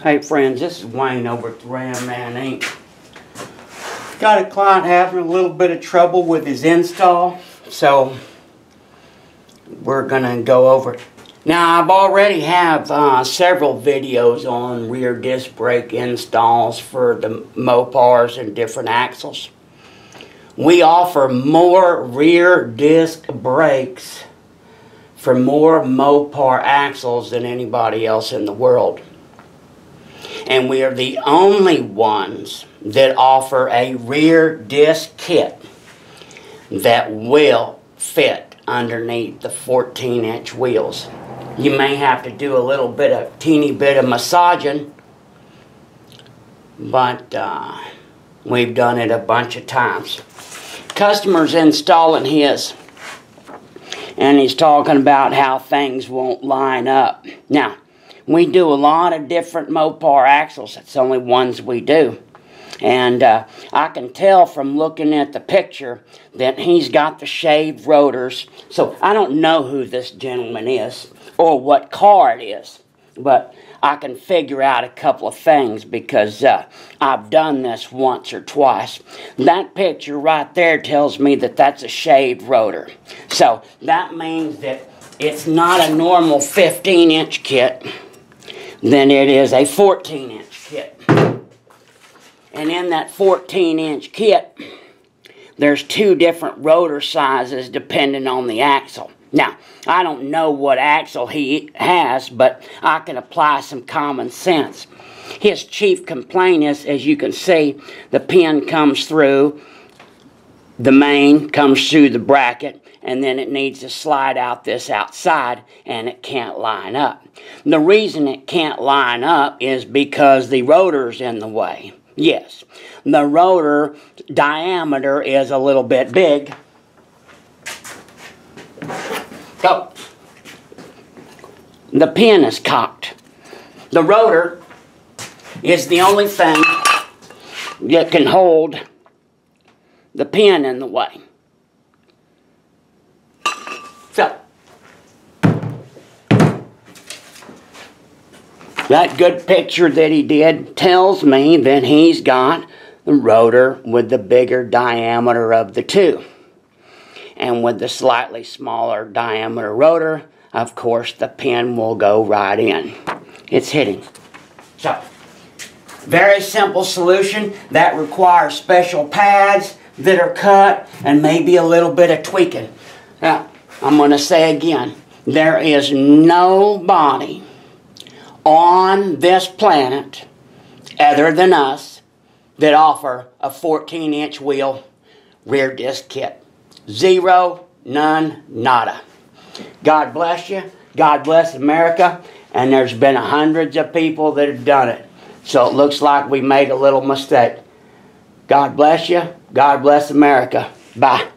Hey friends, this is Wayne over at Ram Man Inc. Got a client having a little bit of trouble with his install, so we're gonna go over it. Now I've already have uh, several videos on rear disc brake installs for the Mopars and different axles. We offer more rear disc brakes for more Mopar axles than anybody else in the world. And we are the only ones that offer a rear disc kit that will fit underneath the 14 inch wheels. You may have to do a little bit of teeny bit of massaging, but uh, we've done it a bunch of times. Customer's installing his and he's talking about how things won't line up. Now, we do a lot of different Mopar axles. It's the only ones we do. And uh, I can tell from looking at the picture that he's got the shaved rotors. So I don't know who this gentleman is or what car it is. But I can figure out a couple of things because uh, I've done this once or twice. That picture right there tells me that that's a shaved rotor. So that means that it's not a normal 15 inch kit, then it is a 14 inch kit. And in that 14 inch kit, there's two different rotor sizes depending on the axle. Now, I don't know what axle he has, but I can apply some common sense. His chief complaint is, as you can see, the pin comes through, the main comes through the bracket, and then it needs to slide out this outside, and it can't line up. The reason it can't line up is because the rotor's in the way. Yes, the rotor diameter is a little bit big. So, the pin is cocked. The rotor is the only thing that can hold the pin in the way. So, That good picture that he did tells me that he's got the rotor with the bigger diameter of the two. And with the slightly smaller diameter rotor, of course, the pin will go right in. It's hitting. So, very simple solution that requires special pads that are cut and maybe a little bit of tweaking. Now, I'm going to say again, there is nobody on this planet other than us that offer a 14 inch wheel rear disc kit. Zero, none, nada. God bless you. God bless America. And there's been hundreds of people that have done it. So it looks like we made a little mistake. God bless you. God bless America. Bye.